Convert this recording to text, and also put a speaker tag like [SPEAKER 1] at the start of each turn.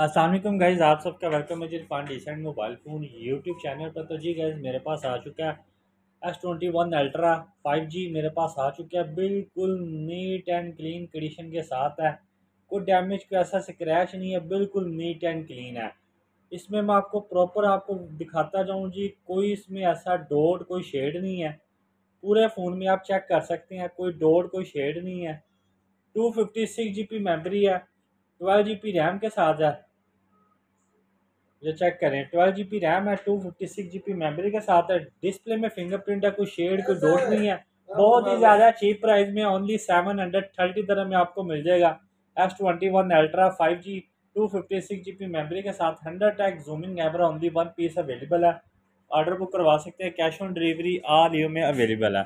[SPEAKER 1] Aslam guys आप सबका welcome है जी फान decent mobile phone YouTube channel पर। तो जी गाइज़ मेरे पास आ चुका है S twenty one ultra five G मेरे पास आ चुका है। बिल्कुल नीट एंड क्लीन कंडीशन के साथ है। कोई डैमेज कोई ऐसा स्क्रैच नहीं है, बिल्कुल नीट एंड क्लीन है। इसमें मैं आपको प्रॉपर आपको दिखाता जाऊँ जी, कोई इसमें ऐसा डोट कोई शेड नहीं है। पूरे फ़ोन में आप चेक कर सकते हैं, कोई डोट कोई शेड नहीं है। Two fifty six G B memory है ट्वेल्व जी पी रैम के साथ है। ये चेक करें। ट्वेल्व जी बी रैम है two fifty six G B memory के साथ है। डिस्प्ले में फिंगरप्रिंट है, कोई शेड कोई डोट नहीं है। बहुत ही ज़्यादा चीप प्राइस में ओनली सेवन हंड्रेड थर्टी तरह में आपको मिल जाएगा। S twenty one ultra five G two fifty six G B memory के साथ हंड्रेड टैक zooming camera only one piece available है। ऑर्डर बुक करवा सकते हैं। कैश ऑन डिलीवरी आल यू में अवेलेबल है।